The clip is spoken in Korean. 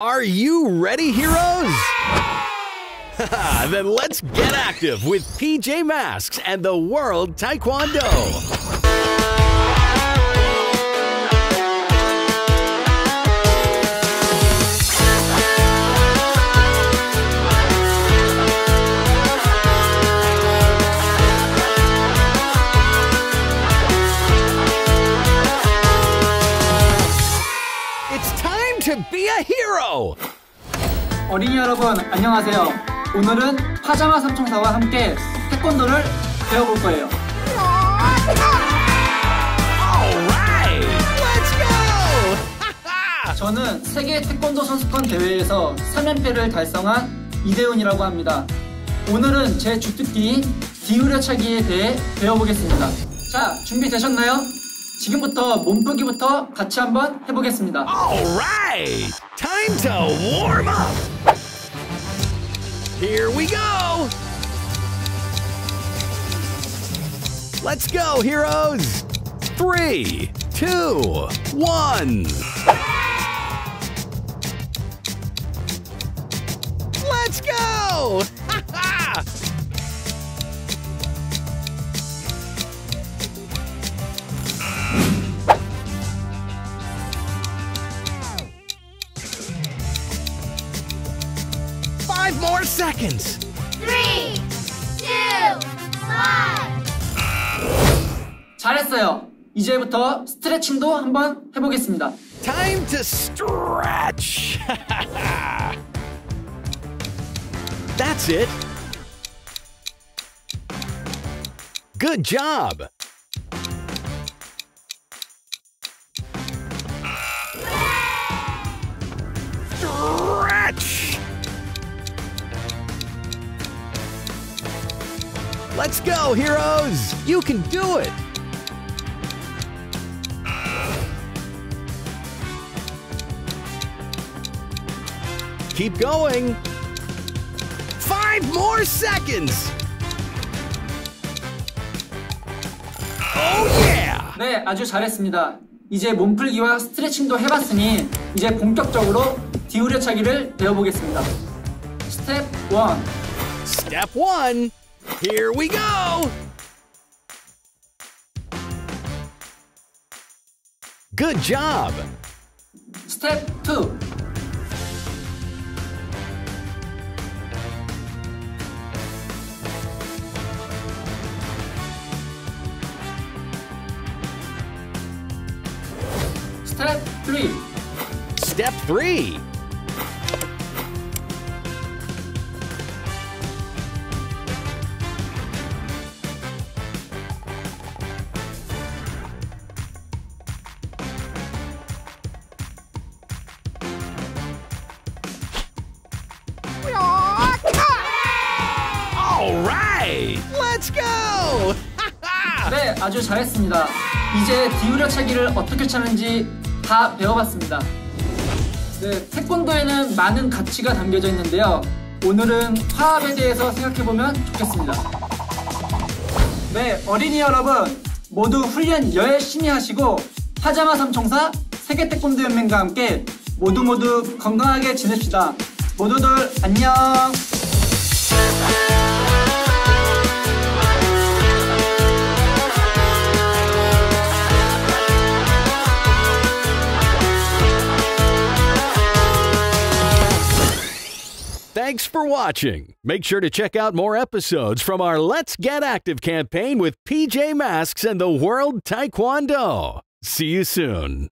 Are you ready, heroes? then let's get active with PJ Masks and the World Taekwondo. Hero! 어린이 여러분 안녕하세요. 오늘은 파자마 삼총사와 함께 태권도를 배워볼 거예요. Alright! Let's go! 저는 세계 태권도 선수권 대회에서 3연패를 달성한 이대훈이라고 합니다. 오늘은 제 주특기인 디우려차기에 대해 배워보겠습니다. 자, 준비되셨나요? 지금부터 몸풀기부터 같이 한번 해보겠습니다. Alright! Time to warm up! Here we go! Let's go, heroes! Three, two, one! Five more seconds! Three, two, one. 잘했어요. 이제부터 스트레칭도 한번 해보겠습니다. Time to stretch! That's it! Good job! Let's go, heroes! You can do it! Keep going. Five more seconds. Oh yeah! 네, 아주 잘했습니다. 이제 몸풀기와 스트레칭도 해봤으니 이제 본격적으로 디우려차기를 배워보겠습니다. 스텝 1. Step one. Here we go! Good job! Step 2 Step 3 Step 3 Alright, let's go. 네, 아주 잘했습니다. 이제 기울여차기를 어떻게 차는지 다 배워봤습니다. 네, 태권도에는 많은 가치가 담겨져 있는데요. 오늘은 화합에 대해서 생각해보면 좋겠습니다. 네, 어린이 여러분 모두 훈련 열심히 하시고 파자마 삼총사 세계 태권도 연맹과 함께 모두 모두 건강하게 지냅시다. 모두들 안녕! Thanks for watching. Make sure to check out more episodes from our Let's Get Active campaign with PJ Masks and the World Taekwondo. See you soon.